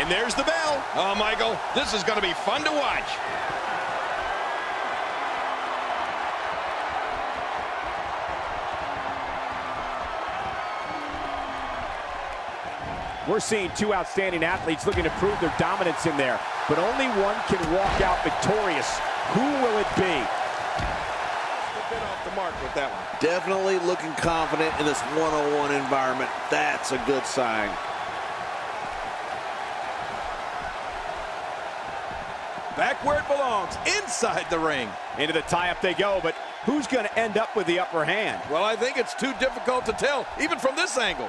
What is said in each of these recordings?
And there's the bell. Oh, Michael, this is going to be fun to watch. We're seeing two outstanding athletes looking to prove their dominance in there, but only one can walk out victorious. Who will it be? Off the mark with that one. Definitely looking confident in this one-on-one environment. That's a good sign. Back where it belongs, inside the ring. Into the tie-up they go, but who's going to end up with the upper hand? Well, I think it's too difficult to tell, even from this angle.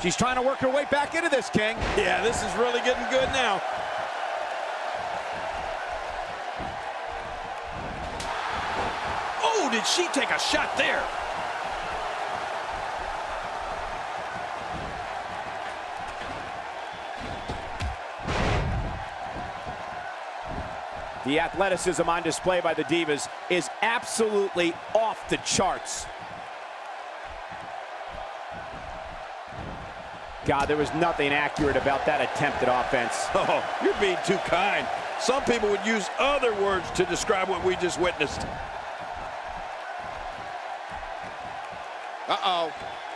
She's trying to work her way back into this, King. Yeah, this is really getting good now. Oh, did she take a shot there? The athleticism on display by the Divas is absolutely off the charts. God, there was nothing accurate about that attempt at offense. Oh, you're being too kind. Some people would use other words to describe what we just witnessed. Uh-oh.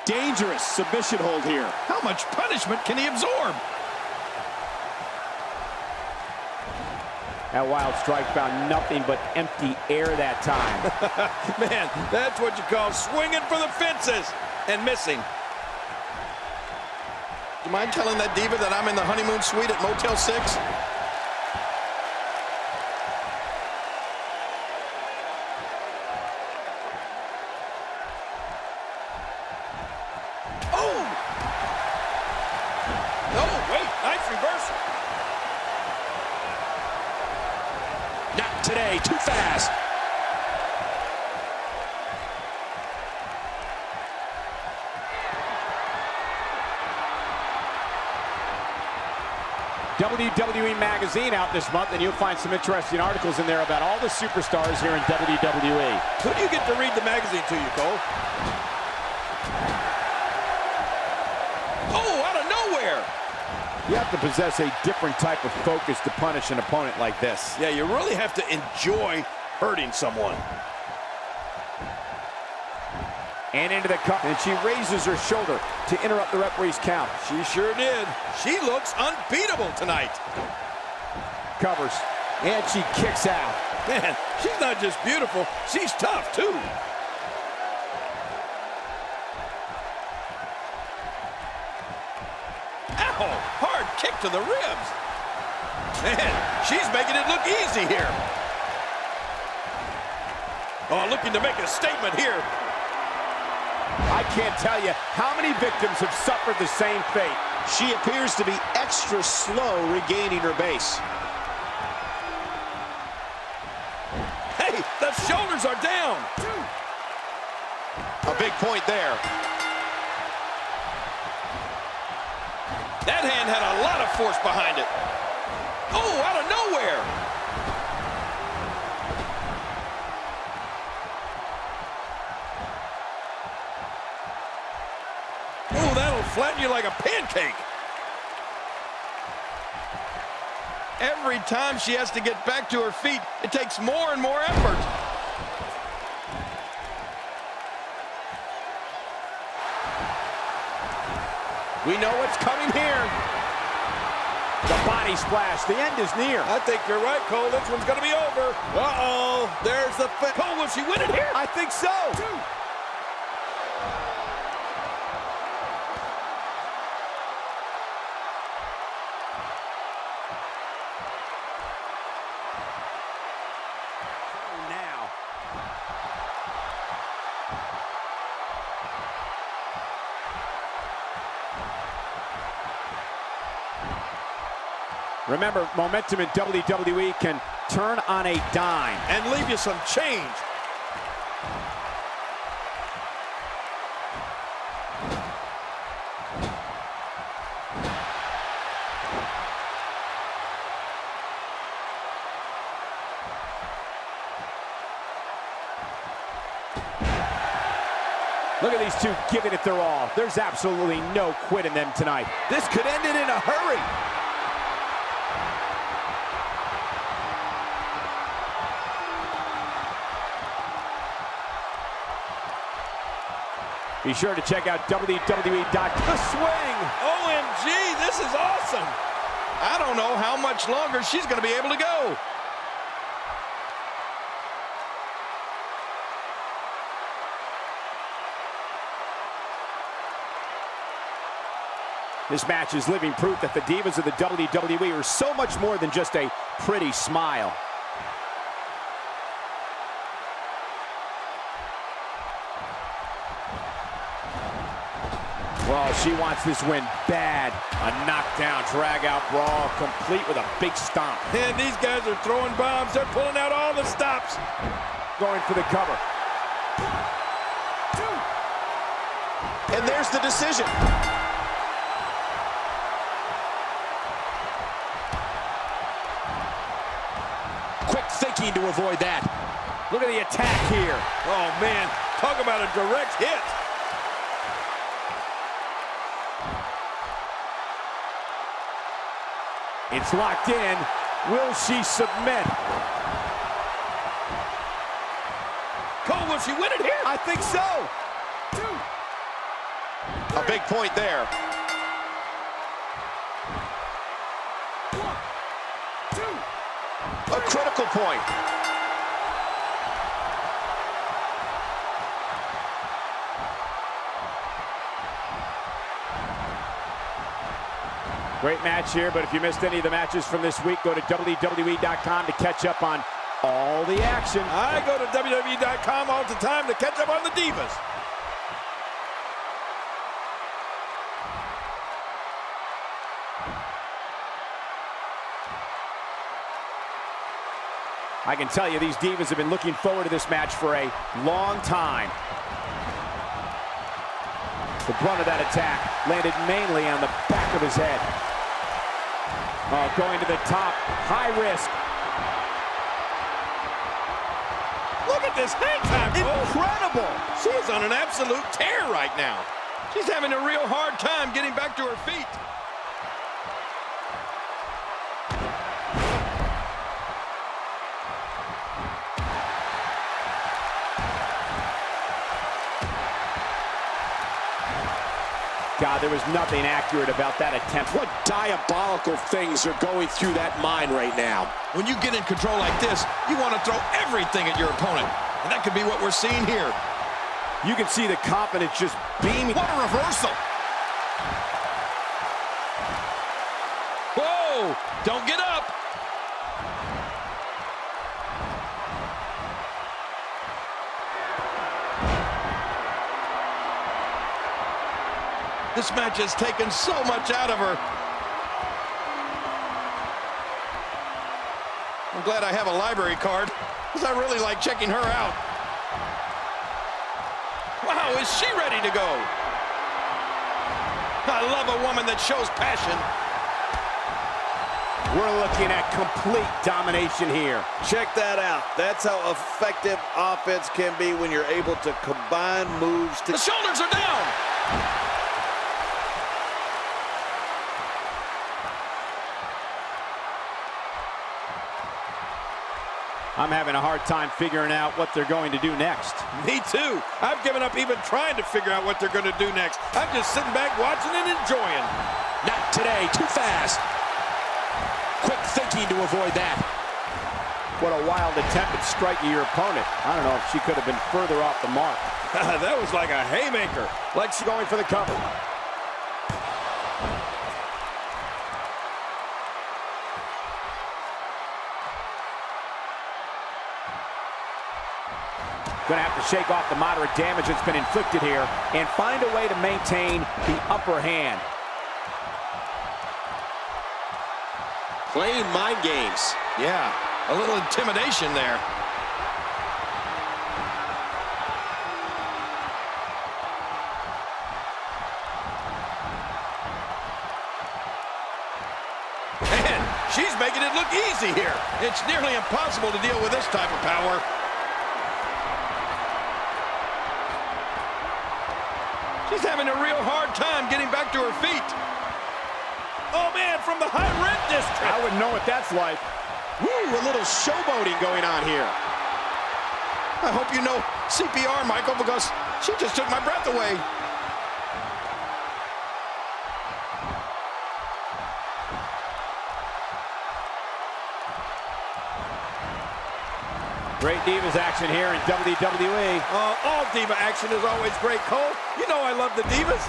Dangerous submission hold here. How much punishment can he absorb? That wild strike found nothing but empty air that time. Man, that's what you call swinging for the fences and missing. Do you mind telling that diva that I'm in the honeymoon suite at Motel 6? WWE Magazine out this month, and you'll find some interesting articles in there about all the superstars here in WWE. Who do you get to read the magazine to you, Cole? Oh, out of nowhere! You have to possess a different type of focus to punish an opponent like this. Yeah, you really have to enjoy hurting someone. And into the cup, and she raises her shoulder to interrupt the referee's count. She sure did. She looks unbeatable tonight. Covers, and she kicks out. Man, she's not just beautiful, she's tough, too. Ow! Hard kick to the ribs. Man, she's making it look easy here. Oh, looking to make a statement here. I can't tell you how many victims have suffered the same fate. She appears to be extra slow regaining her base. Hey, the shoulders are down. A big point there. That hand had a lot of force behind it. Oh, out of nowhere. Flatten you like a pancake. Every time she has to get back to her feet, it takes more and more effort. We know what's coming here. The body splash. The end is near. I think you're right, Cole. This one's going to be over. Uh-oh. There's the... Cole, will she win it here? I think so. Now. Remember, momentum in WWE can turn on a dime. And leave you some change. Look at these two giving it their all. There's absolutely no quit in them tonight. This could end it in a hurry. Be sure to check out WWE.com. The swing. OMG, this is awesome. I don't know how much longer she's going to be able to go. This match is living proof that the divas of the WWE are so much more than just a pretty smile. Well, she wants this win bad. A knockdown, drag-out brawl, complete with a big stomp. And these guys are throwing bombs. They're pulling out all the stops. Going for the cover. And there's the decision. Quick thinking to avoid that. Look at the attack here. Oh, man. Talk about a direct hit. It's locked in. Will she submit? Cole, will she win it here? I think so. A big point there. A critical point. Great match here, but if you missed any of the matches from this week, go to WWE.com to catch up on all the action. I go to WWE.com all the time to catch up on the Divas. I can tell you these Divas have been looking forward to this match for a long time. The brunt of that attack landed mainly on the back of his head. Oh, going to the top, high risk. Look at this hang time. Incredible! She is on an absolute tear right now. She's having a real hard time getting back to her feet. God, there was nothing accurate about that attempt. What diabolical things are going through that mind right now? When you get in control like this, you want to throw everything at your opponent. And that could be what we're seeing here. You can see the confidence just beaming. What a reversal. Whoa! Don't get up. This match has taken so much out of her. I'm glad I have a library card, because I really like checking her out. Wow, is she ready to go? I love a woman that shows passion. We're looking at complete domination here. Check that out. That's how effective offense can be when you're able to combine moves to The shoulders are down. I'm having a hard time figuring out what they're going to do next. Me too. I've given up even trying to figure out what they're going to do next. I'm just sitting back watching and enjoying. Not today. Too fast. Quick thinking to avoid that. What a wild attempt at striking your opponent. I don't know if she could have been further off the mark. that was like a haymaker. Like she's going for the cover. Going to have to shake off the moderate damage that's been inflicted here and find a way to maintain the upper hand. Playing mind games. Yeah, a little intimidation there. Man, she's making it look easy here. It's nearly impossible to deal with this type of power. She's having a real hard time getting back to her feet. Oh, man, from the high rent district. I wouldn't know what that's like. Woo, a little showboating going on here. I hope you know CPR, Michael, because she just took my breath away. Great Divas action here in WWE. Uh, all Diva action is always great, Cole. You know I love the Divas.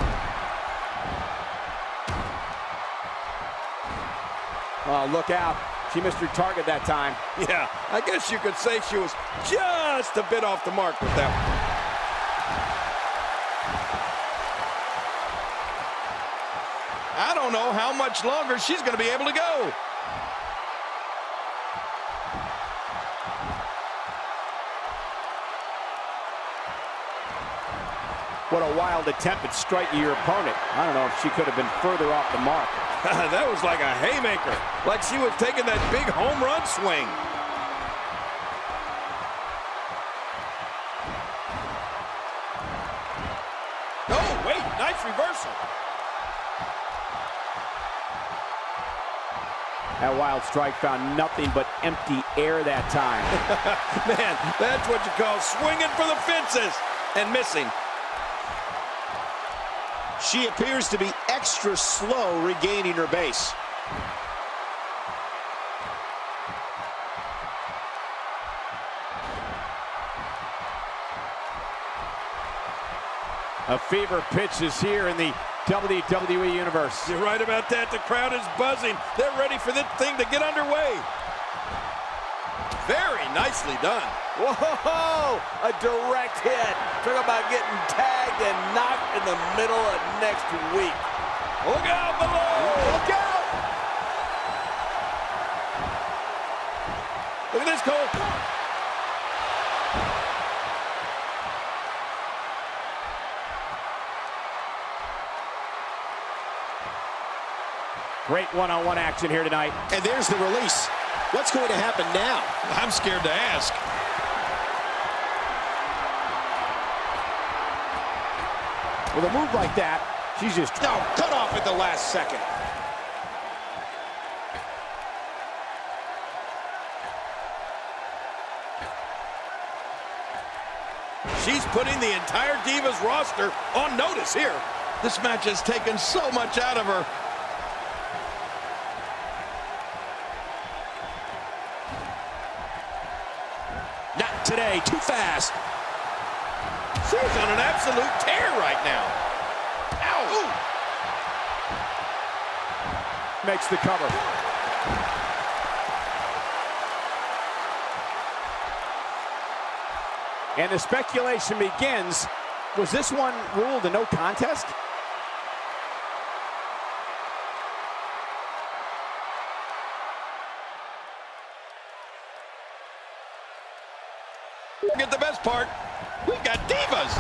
Oh, look out. She missed her target that time. Yeah, I guess you could say she was just a bit off the mark with that one. I don't know how much longer she's going to be able to go. What a wild attempt at striking your opponent. I don't know if she could have been further off the mark. that was like a haymaker, like she was taking that big home run swing. Oh, wait, nice reversal. That wild strike found nothing but empty air that time. Man, that's what you call swinging for the fences and missing. She appears to be extra slow regaining her base. A fever pitch is here in the WWE Universe. You're right about that. The crowd is buzzing. They're ready for this thing to get underway. Very nicely done. Whoa! A direct hit. Talk about getting tagged and knocked in the middle of next week. Look out below! Look out! Look at this, Cole. Great one-on-one action here tonight. And there's the release. What's going to happen now? I'm scared to ask. With a move like that, she's just... No, cut off at the last second. She's putting the entire Divas roster on notice here. This match has taken so much out of her. Not today, too fast. She's on an absolute tear right now. Ow! makes the cover. And the speculation begins, was this one ruled a no contest? Get the best part. We've got Divas.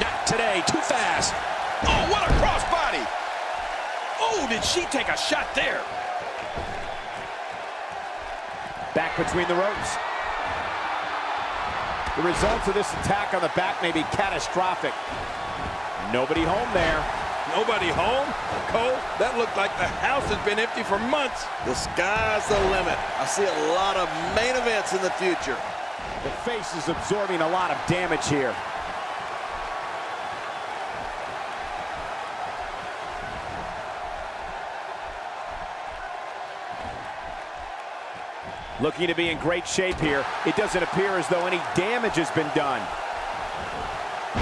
Not today, too fast. Oh, what a crossbody. Oh, did she take a shot there? Back between the ropes. The results of this attack on the back may be catastrophic. Nobody home there. Nobody home? Cole, that looked like the house has been empty for months. The sky's the limit. I see a lot of main events in the future. The face is absorbing a lot of damage here. Looking to be in great shape here. It doesn't appear as though any damage has been done.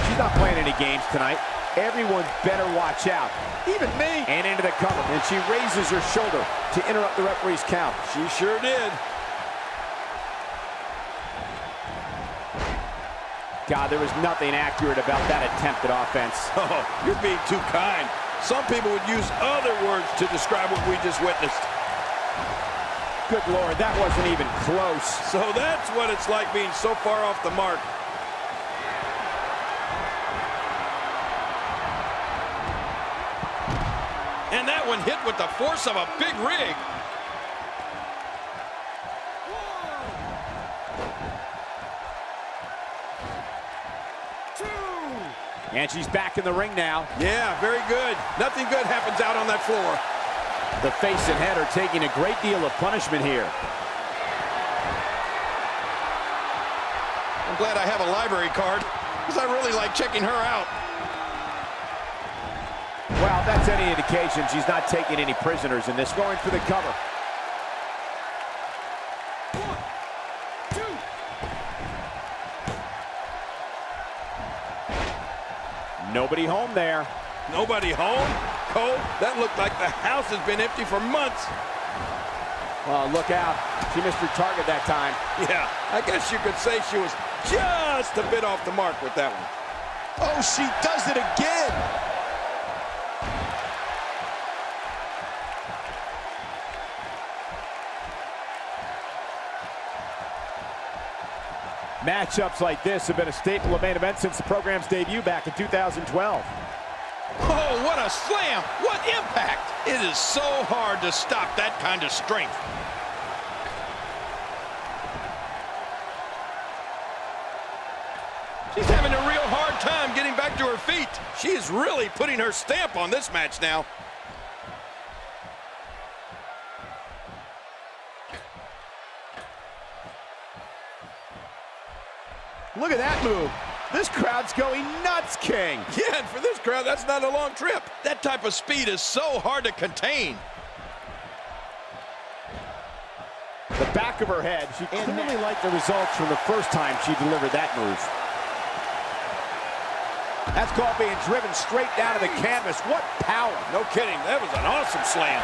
She's not playing any games tonight. Everyone better watch out. Even me. And into the cover. And she raises her shoulder to interrupt the referee's count. She sure did. God, there was nothing accurate about that attempt at offense. Oh, you're being too kind. Some people would use other words to describe what we just witnessed. Good Lord, that wasn't even close. So that's what it's like being so far off the mark. Hit with the force of a big rig. And she's back in the ring now. Yeah, very good. Nothing good happens out on that floor. The face and head are taking a great deal of punishment here. I'm glad I have a library card because I really like checking her out. Well, that's any indication she's not taking any prisoners in this. Going for the cover. One, two. Nobody home there. Nobody home? Cole, that looked like the house has been empty for months. Oh, look out. She missed her target that time. Yeah, I guess you could say she was just a bit off the mark with that one. Oh, she does it again. Matchups like this have been a staple of main events since the program's debut back in 2012. Oh, what a slam! What impact! It is so hard to stop that kind of strength. She's having a real hard time getting back to her feet. She is really putting her stamp on this match now. Look at that move. This crowd's going nuts, King. Yeah, and for this crowd, that's not a long trip. That type of speed is so hard to contain. The back of her head, she clearly liked the results from the first time she delivered that move. That's called being driven straight down to the canvas. What power. No kidding, that was an awesome slam.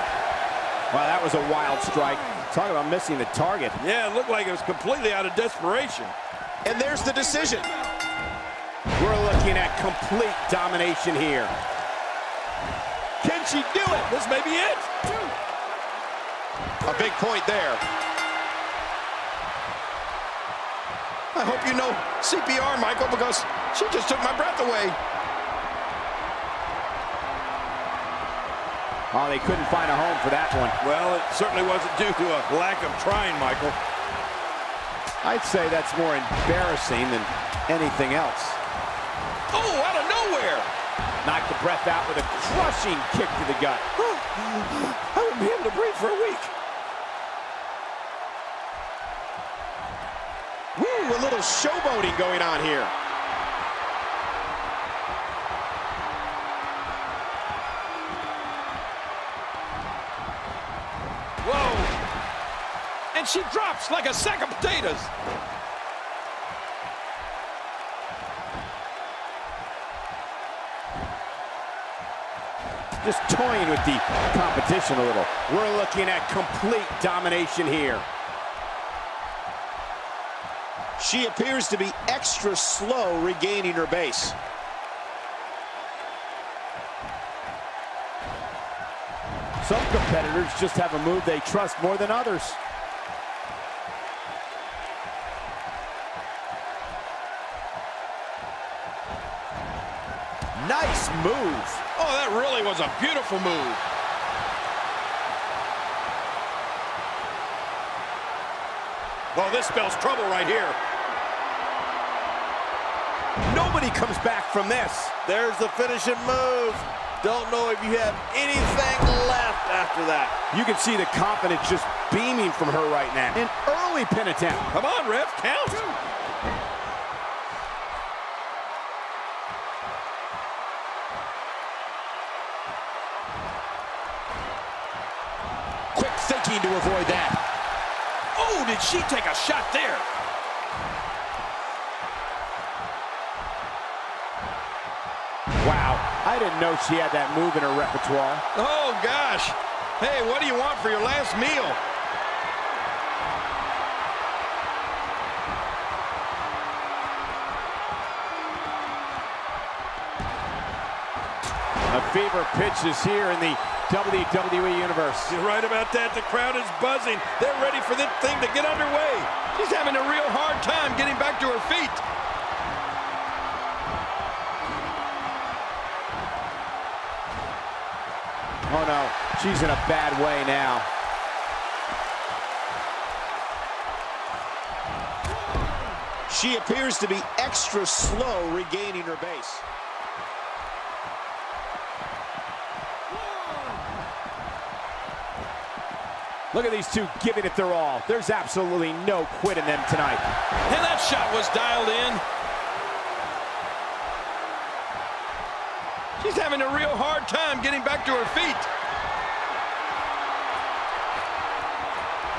Wow, that was a wild strike. Talk about missing the target. Yeah, it looked like it was completely out of desperation. And there's the decision. We're looking at complete domination here. Can she do it? This may be it. A big point there. I hope you know CPR, Michael, because she just took my breath away. Oh, they couldn't find a home for that one. Well, it certainly wasn't due to a lack of trying, Michael. I'd say that's more embarrassing than anything else. Oh, out of nowhere! Knocked the breath out with a crushing kick to the gut. I won't be able to breathe for a week. Woo, a little showboating going on here. She drops like a sack of potatoes. Just toying with the competition a little. We're looking at complete domination here. She appears to be extra slow regaining her base. Some competitors just have a move they trust more than others. Nice move. Oh, that really was a beautiful move. Oh, this spells trouble right here. Nobody comes back from this. There's the finishing move. Don't know if you have anything left after that. You can see the confidence just beaming from her right now. An early pin attempt. Come on, ref, count. Thinking to avoid that. Oh, did she take a shot there? Wow, I didn't know she had that move in her repertoire. Oh, gosh. Hey, what do you want for your last meal? A fever pitch is here in the WWE Universe. You're right about that. The crowd is buzzing. They're ready for this thing to get underway. She's having a real hard time getting back to her feet. Oh no, she's in a bad way now. She appears to be extra slow regaining her base. Look at these two giving it their all. There's absolutely no quit in them tonight. And that shot was dialed in. She's having a real hard time getting back to her feet.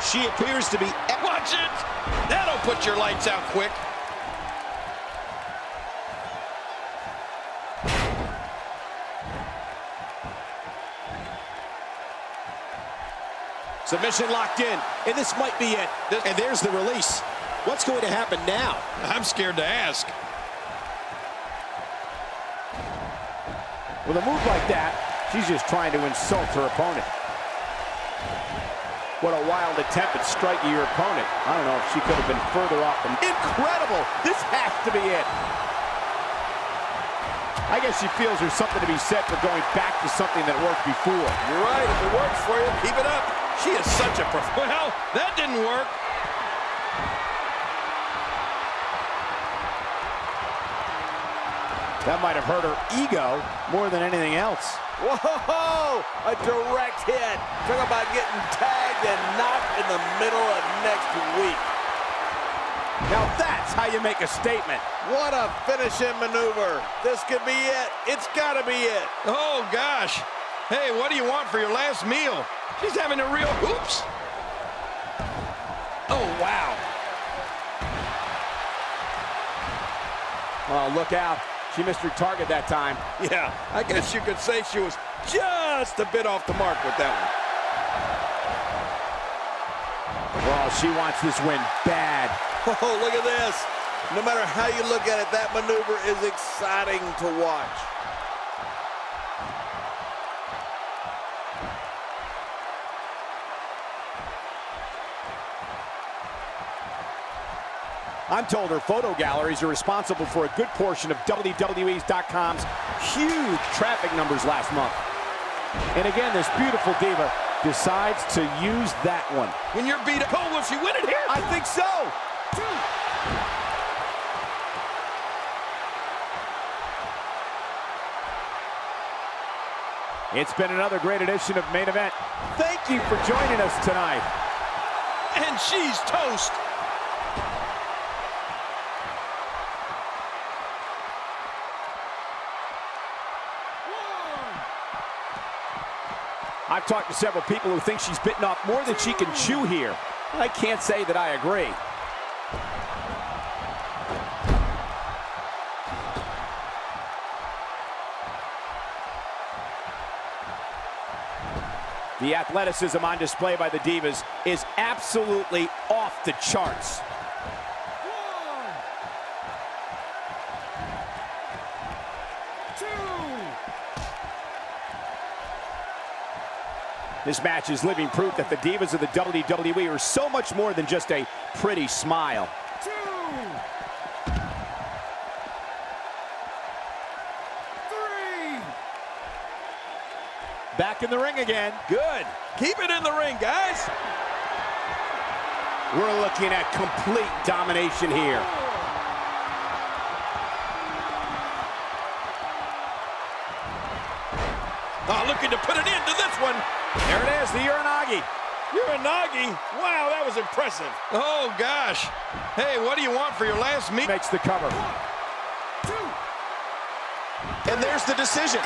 She appears to be... Watch it! That'll put your lights out quick. Submission locked in, and this might be it. This- and there's the release. What's going to happen now? I'm scared to ask. With a move like that, she's just trying to insult her opponent. What a wild attempt at striking your opponent. I don't know if she could have been further off. Than... Incredible! This has to be it. I guess she feels there's something to be said for going back to something that worked before. You're right. If it works for you, keep it up. She is such a prof. Well, that didn't work. That might have hurt her ego more than anything else. Whoa! A direct hit. Talk about getting tagged and knocked in the middle of next week. Now that's how you make a statement. What a finishing maneuver. This could be it. It's got to be it. Oh, gosh. Hey, what do you want for your last meal? She's having a real oops. Oh, wow. Oh, look out. She missed her target that time. Yeah, I guess you could say she was just a bit off the mark with that one. Well, she wants this win bad. Oh, look at this. No matter how you look at it, that maneuver is exciting to watch. I'm told her photo galleries are responsible for a good portion of WWE's.com's huge traffic numbers last month. And again, this beautiful diva decides to use that one. When you're beat up, oh, will she win it here? I think so. It's been another great edition of Main Event. Thank you for joining us tonight. And she's toast. I've talked to several people who think she's bitten off more than she can chew here. I can't say that I agree. The athleticism on display by the Divas is absolutely off the charts. This match is living proof that the Divas of the WWE are so much more than just a pretty smile. Back in the ring again. Good. Keep it in the ring, guys. We're looking at complete domination here. Oh, looking to put an end to this one. There it is, the Uranage. Uranage. Wow, that was impressive. Oh, gosh. Hey, what do you want for your last meal? Makes the cover. And there's the decision.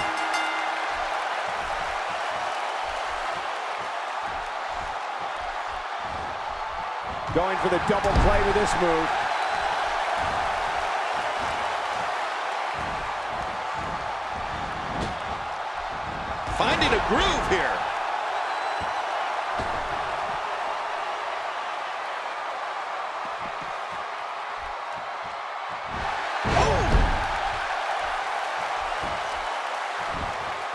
Going for the double play with this move. Finding a groove here.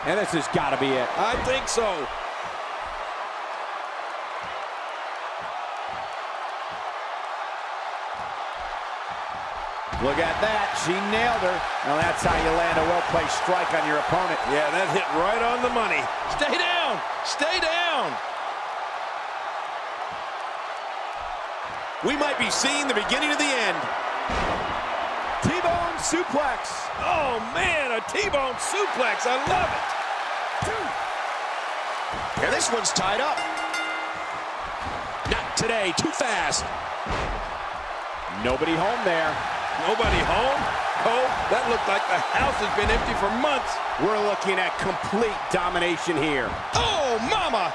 And this has got to be it. I think so. Look at that. She nailed her. Now that's how you land a well-placed strike on your opponent. Yeah, that hit right on the money. Stay down. Stay down. We might be seeing the beginning of the end. T-bone suplex. Oh, man, a T-bone suplex. I love it. And this one's tied up. Not today. Too fast. Nobody home there. Nobody home? Cole, that looked like the house has been empty for months. We're looking at complete domination here. Oh, mama!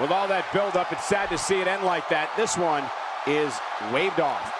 With all that buildup, it's sad to see it end like that. This one is waved off.